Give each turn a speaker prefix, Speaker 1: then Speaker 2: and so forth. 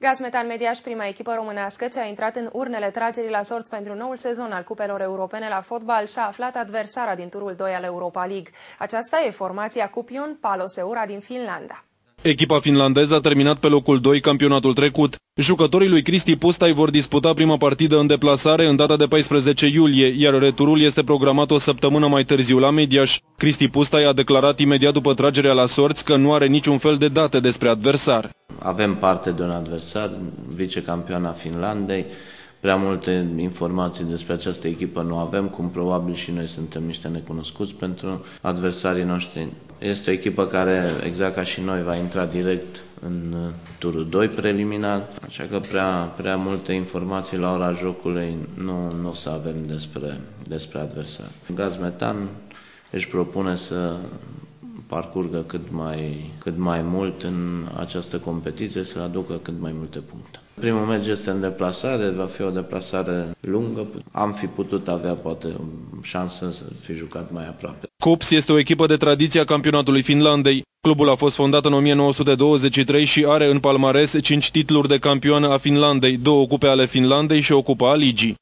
Speaker 1: Gazmetan Mediaș, prima echipă românească ce a intrat în urnele tragerii la sorți pentru noul sezon al cupelor europene la fotbal și-a aflat adversara din turul 2 al Europa League. Aceasta e formația Cupion Paloseura din Finlanda.
Speaker 2: Echipa finlandeză a terminat pe locul 2 campionatul trecut. Jucătorii lui Cristi Pustai vor disputa prima partidă în deplasare în data de 14 iulie, iar returul este programat o săptămână mai târziu la Mediaș. Cristi Pustai a declarat imediat după tragerea la sorți că nu are niciun fel de date despre adversar.
Speaker 3: Avem parte de un adversar, vicecampioana Finlandei, Prea multe informații despre această echipă nu avem, cum probabil și noi suntem niște necunoscuți pentru adversarii noștri. Este o echipă care, exact ca și noi, va intra direct în turul 2 preliminar, așa că prea, prea multe informații la ora jocului nu, nu o să avem despre, despre adversar. Gaz Metan își propune să parcurgă cât mai, cât mai mult în această competiție, să aducă cât mai multe puncte. Primul meci este în deplasare, va fi o deplasare lungă. Am fi putut avea poate o șansă să fi jucat mai aproape.
Speaker 2: Cops este o echipă de tradiție a campionatului Finlandei. Clubul a fost fondat în 1923 și are în palmares 5 titluri de campion a Finlandei, două cupe ale Finlandei și o cupă a ligii.